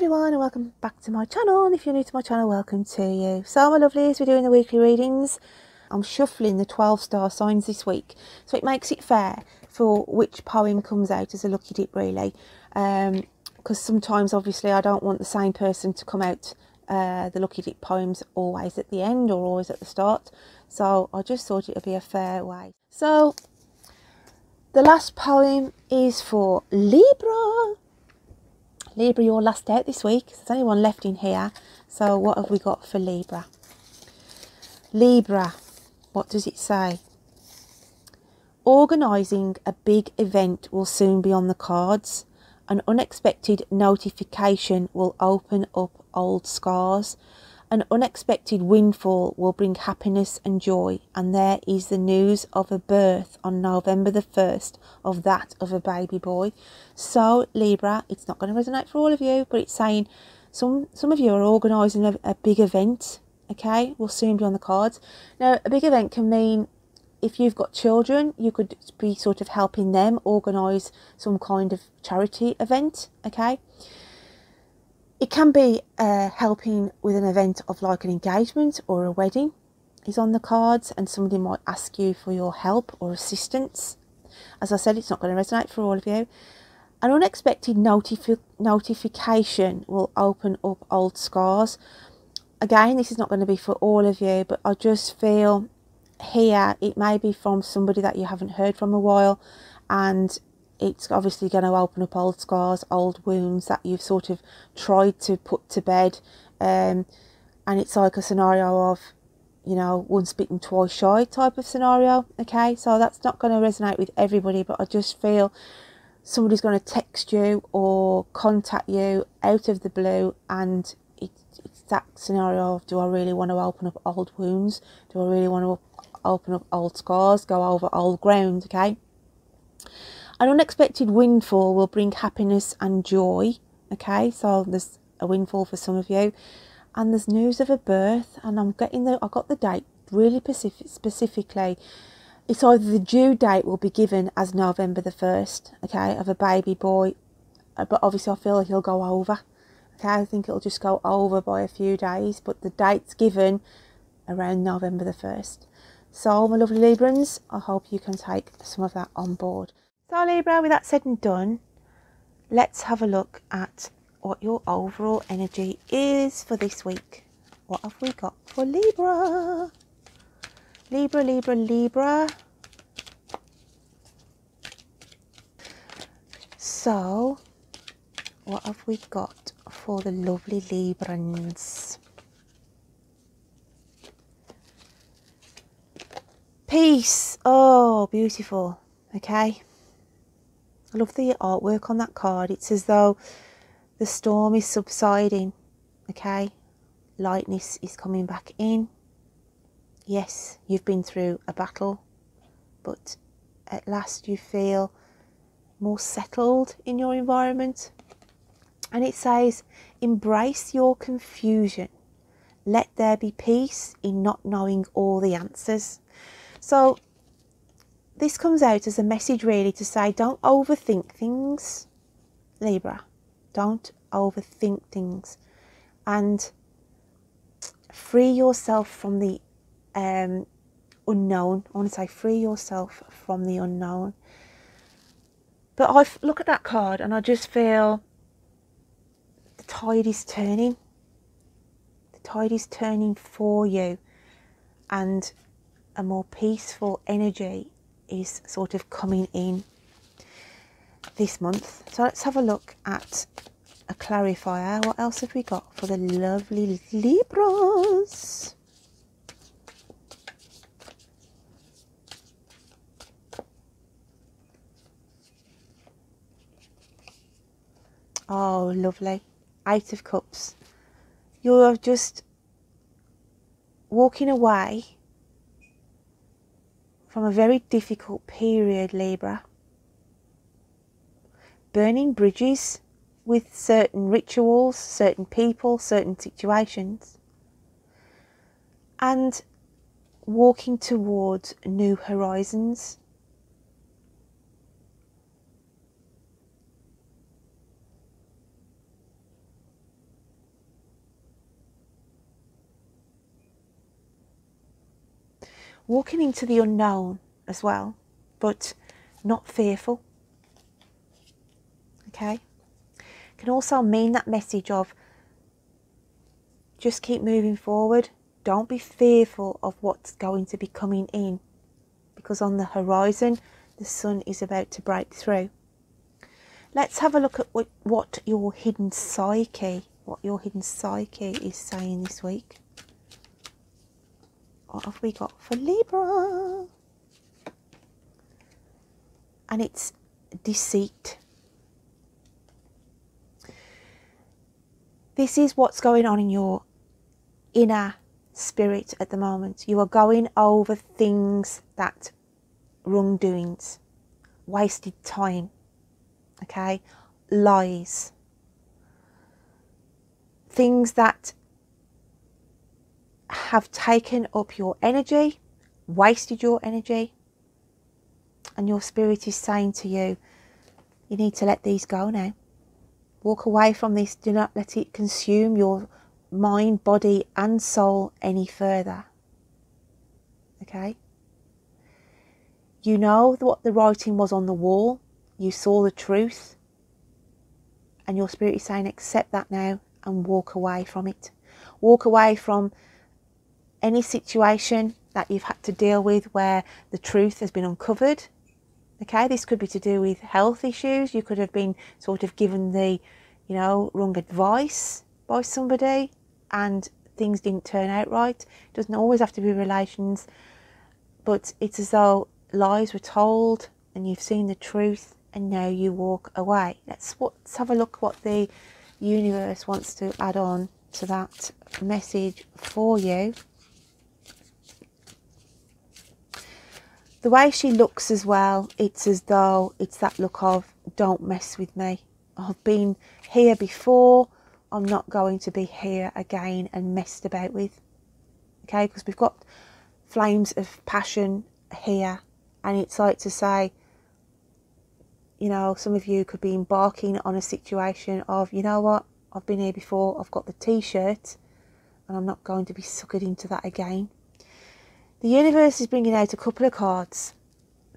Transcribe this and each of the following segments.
everyone and welcome back to my channel. And if you're new to my channel welcome to you. So my lovelies we're doing the weekly readings. I'm shuffling the 12 star signs this week. So it makes it fair for which poem comes out as a lucky dip really. Um because sometimes obviously i don't want the same person to come out uh, the lucky dip poems always at the end or always at the start. So i just thought it would be a fair way. So the last poem is for libra Libra, you're last out this week. There's only one left in here. So what have we got for Libra? Libra, what does it say? Organising a big event will soon be on the cards. An unexpected notification will open up old scars. An unexpected windfall will bring happiness and joy, and there is the news of a birth on November the 1st of that of a baby boy. So, Libra, it's not going to resonate for all of you, but it's saying some, some of you are organising a, a big event, okay? Will soon be on the cards. Now, a big event can mean if you've got children, you could be sort of helping them organise some kind of charity event, okay? It can be uh, helping with an event of like an engagement or a wedding is on the cards and somebody might ask you for your help or assistance. As I said, it's not going to resonate for all of you. An unexpected notifi notification will open up old scars. Again, this is not going to be for all of you, but I just feel here it may be from somebody that you haven't heard from a while and it's obviously going to open up old scars, old wounds that you've sort of tried to put to bed. Um, and it's like a scenario of, you know, once bitten, twice shy type of scenario. Okay, so that's not going to resonate with everybody, but I just feel somebody's going to text you or contact you out of the blue and it, it's that scenario of do I really want to open up old wounds? Do I really want to open up old scars, go over old ground? Okay. An unexpected windfall will bring happiness and joy. Okay, so there's a windfall for some of you, and there's news of a birth, and I'm getting the I got the date really specific, specifically. It's either the due date will be given as November the first, okay, of a baby boy, uh, but obviously I feel like he'll go over. Okay, I think it'll just go over by a few days, but the date's given around November the 1st. So, my lovely Librans, I hope you can take some of that on board. So Libra, with that said and done, let's have a look at what your overall energy is for this week. What have we got for Libra? Libra, Libra, Libra. So, what have we got for the lovely Librans? Peace. Oh, beautiful. Okay. I love the artwork on that card. It's as though the storm is subsiding. Okay, lightness is coming back in. Yes, you've been through a battle, but at last you feel more settled in your environment. And it says, embrace your confusion. Let there be peace in not knowing all the answers. So this comes out as a message really to say don't overthink things, Libra. Don't overthink things and free yourself from the um, unknown. I want to say free yourself from the unknown. But I look at that card and I just feel the tide is turning. The tide is turning for you, and a more peaceful energy is sort of coming in this month. So let's have a look at a clarifier. What else have we got for the lovely Libras? Oh, lovely. Eight of Cups. You're just walking away from a very difficult period, Libra. Burning bridges with certain rituals, certain people, certain situations, and walking towards new horizons. Walking into the unknown as well, but not fearful. Okay? Can also mean that message of just keep moving forward. Don't be fearful of what's going to be coming in because on the horizon the sun is about to break through. Let's have a look at what, your hidden psyche, what your hidden psyche is saying this week. What have we got for Libra? And it's deceit. This is what's going on in your inner spirit at the moment. You are going over things that wrongdoings, wasted time, okay, lies, things that have taken up your energy, wasted your energy, and your spirit is saying to you, you need to let these go now. Walk away from this. Do not let it consume your mind, body, and soul any further. Okay? You know what the writing was on the wall. You saw the truth. And your spirit is saying, accept that now and walk away from it. Walk away from any situation that you've had to deal with where the truth has been uncovered. Okay, this could be to do with health issues. You could have been sort of given the, you know, wrong advice by somebody and things didn't turn out right. It doesn't always have to be relations, but it's as though lies were told and you've seen the truth and now you walk away. Let's, let's have a look what the universe wants to add on to that message for you. The way she looks as well, it's as though it's that look of don't mess with me. I've been here before, I'm not going to be here again and messed about with. Okay, because we've got flames of passion here, and it's like to say, you know, some of you could be embarking on a situation of, you know what, I've been here before, I've got the t shirt, and I'm not going to be suckered into that again. The universe is bringing out a couple of cards,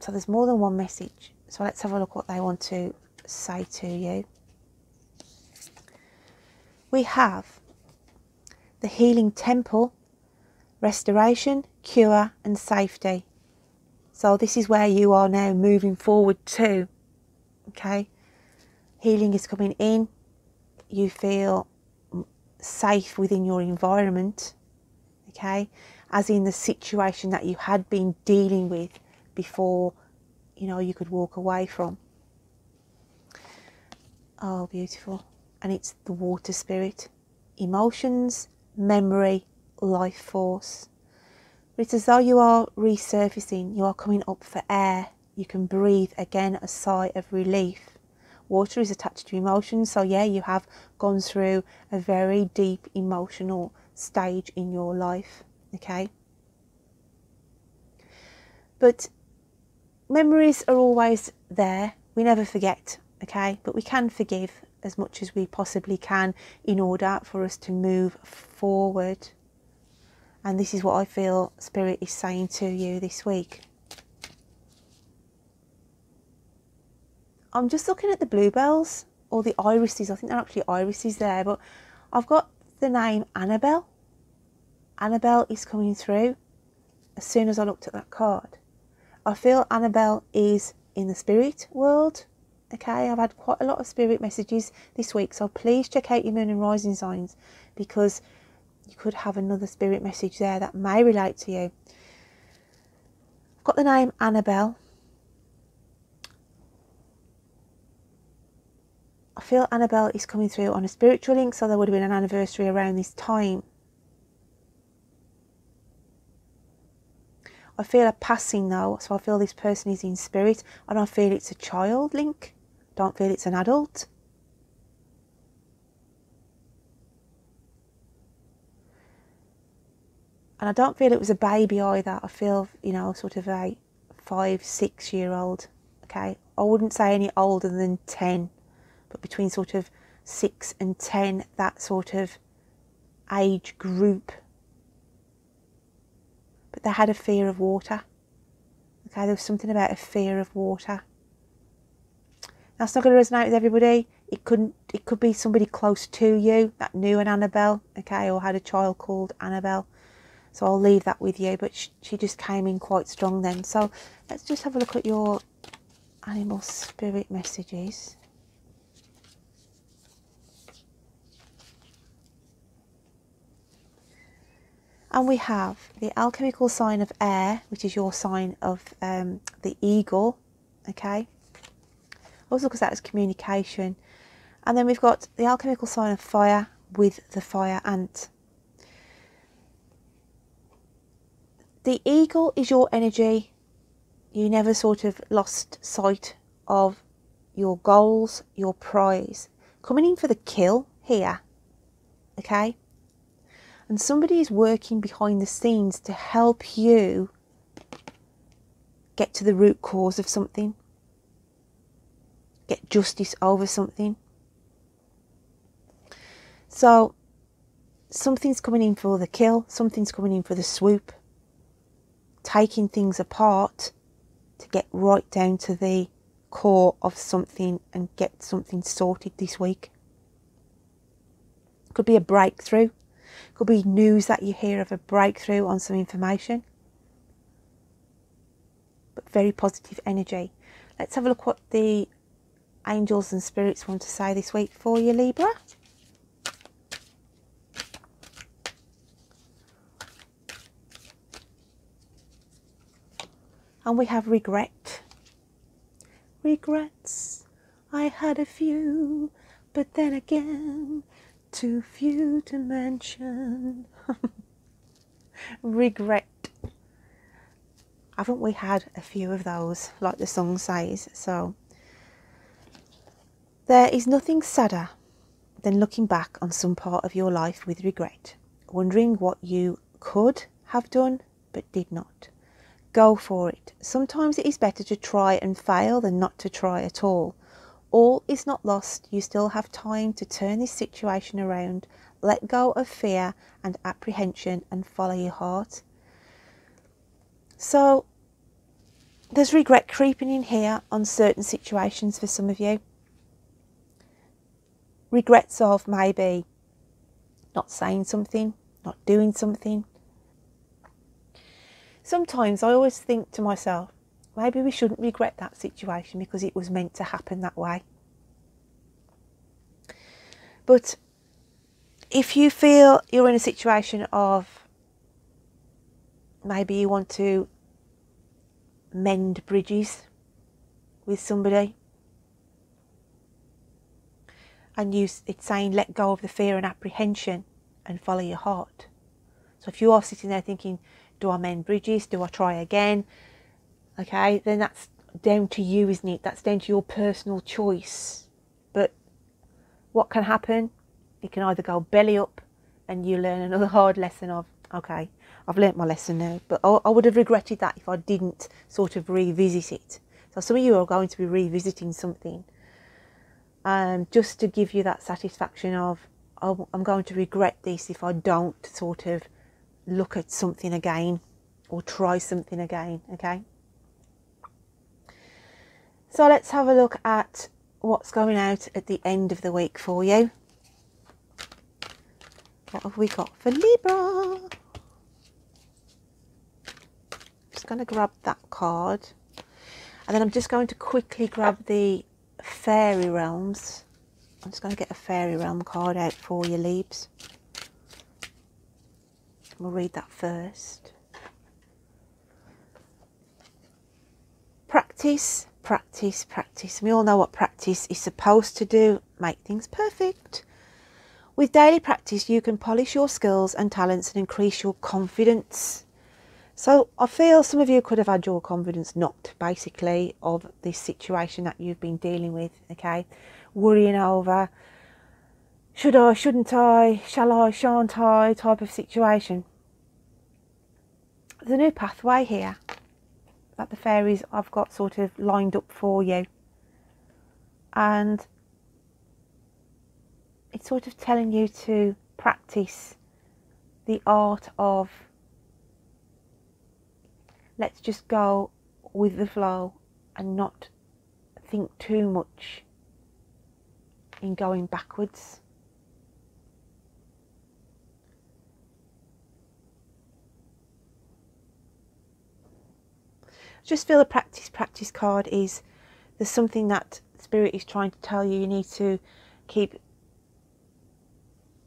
so there's more than one message. So let's have a look what they want to say to you. We have the healing temple, restoration, cure, and safety. So this is where you are now moving forward to. Okay, healing is coming in. You feel safe within your environment. Okay, as in the situation that you had been dealing with before you know you could walk away from. Oh, beautiful. And it's the water spirit. Emotions, memory, life force. But it's as though you are resurfacing, you are coming up for air. You can breathe again a sigh of relief. Water is attached to emotions, so yeah, you have gone through a very deep emotional stage in your life okay? But memories are always there. We never forget, okay? But we can forgive as much as we possibly can in order for us to move forward. And this is what I feel Spirit is saying to you this week. I'm just looking at the bluebells or the irises. I think they're actually irises there, but I've got the name Annabelle Annabelle is coming through as soon as I looked at that card. I feel Annabelle is in the spirit world. Okay, I've had quite a lot of spirit messages this week, so please check out your moon and rising signs because you could have another spirit message there that may relate to you. I've got the name Annabelle. I feel Annabelle is coming through on a spiritual link, so there would have been an anniversary around this time. I feel a passing now, so I feel this person is in spirit. And I feel it's a child link. Don't feel it's an adult. And I don't feel it was a baby either. I feel, you know, sort of a five, six year old. Okay. I wouldn't say any older than 10, but between sort of six and 10, that sort of age group but they had a fear of water. Okay, there was something about a fear of water. That's not going to resonate with everybody. It couldn't. It could be somebody close to you that knew an Annabelle, okay, or had a child called Annabelle. So I'll leave that with you. But she, she just came in quite strong then. So let's just have a look at your animal spirit messages. And we have the alchemical sign of air, which is your sign of um, the eagle. Okay. Also because that is communication. And then we've got the alchemical sign of fire with the fire ant. The eagle is your energy. You never sort of lost sight of your goals, your prize. Coming in for the kill here. Okay? And somebody is working behind the scenes to help you get to the root cause of something, get justice over something. So, something's coming in for the kill, something's coming in for the swoop, taking things apart to get right down to the core of something and get something sorted this week. Could be a breakthrough could be news that you hear of a breakthrough on some information. But very positive energy. Let's have a look what the angels and spirits want to say this week for you, Libra. And we have regret. Regrets. I had a few, but then again, too few to mention. Regret. Haven't we had a few of those, like the song says? So, there is nothing sadder than looking back on some part of your life with regret, wondering what you could have done but did not. Go for it. Sometimes it is better to try and fail than not to try at all. All is not lost. You still have time to turn this situation around. Let go of fear and apprehension and follow your heart. So, there's regret creeping in here on certain situations for some of you. Regrets of maybe not saying something, not doing something. Sometimes I always think to myself, maybe we shouldn't regret that situation because it was meant to happen that way. But if you feel you're in a situation of maybe you want to mend bridges with somebody and you it's saying let go of the fear and apprehension and follow your heart. So if you are sitting there thinking do i mend bridges? Do i try again okay, then that's down to you, isn't it? That's down to your personal choice. But what can happen? It can either go belly up and you learn another hard lesson of, okay, I've learnt my lesson now, but I would have regretted that if I didn't sort of revisit it. So some of you are going to be revisiting something um, just to give you that satisfaction of, oh, I'm going to regret this if I don't sort of look at something again or try something again, okay? So let's have a look at what's going out at the end of the week for you. What have we got for Libra? I'm just going to grab that card. And then I'm just going to quickly grab the Fairy Realms. I'm just going to get a Fairy Realm card out for you, Leaves. We'll read that first. Practice practice, practice. We all know what practice is supposed to do make things perfect. With daily practice, you can polish your skills and talents and increase your confidence. So, I feel some of you could have had your confidence knocked basically of this situation that you've been dealing with, okay? Worrying over should I, shouldn't I, shall I, shan't I type of situation. There's a new pathway here that the fairies I've got sort of lined up for you. And it's sort of telling you to practice the art of let's just go with the flow and not think too much in going backwards. Just feel the practice practice card is there's something that spirit is trying to tell you you need to keep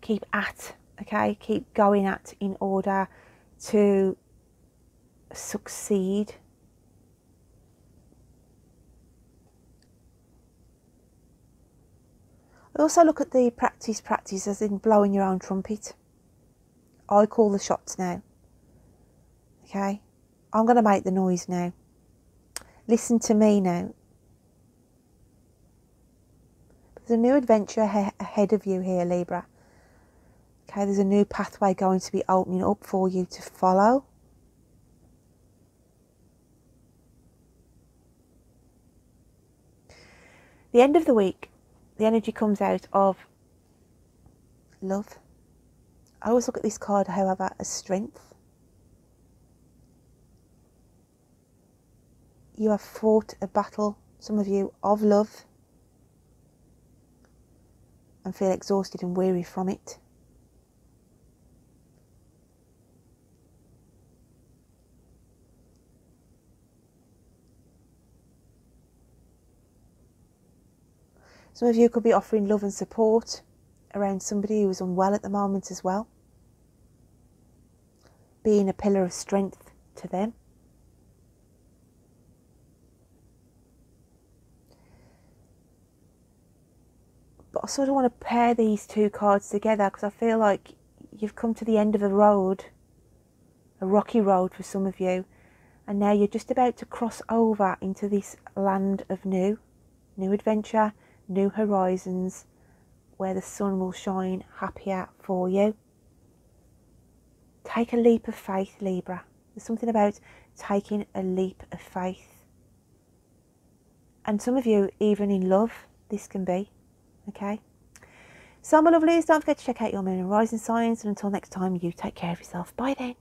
keep at okay? Keep going at in order to succeed. I also look at the practice practice as in blowing your own trumpet. I call the shots now okay? I'm going to make the noise now listen to me now there's a new adventure ahead of you here Libra Okay, there's a new pathway going to be opening up for you to follow. The end of the week, the energy comes out of love. I always look at this card, however, as strength. You have fought a battle, some of you, of love and feel exhausted and weary from it. Some of you could be offering love and support around somebody who is unwell at the moment as well. Being a pillar of strength to them. But I sort of want to pair these two cards together because I feel like you've come to the end of a road, a rocky road for some of you, and now you're just about to cross over into this land of new, new adventure, new horizons where the sun will shine happier for you. Take a leap of faith, Libra. There's something about taking a leap of faith. And some of you, even in love, this can be. Okay? So, my lovelies, don't forget to check out your moon and rising signs. And until next time, you take care of yourself. Bye then.